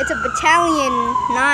it's a battalion not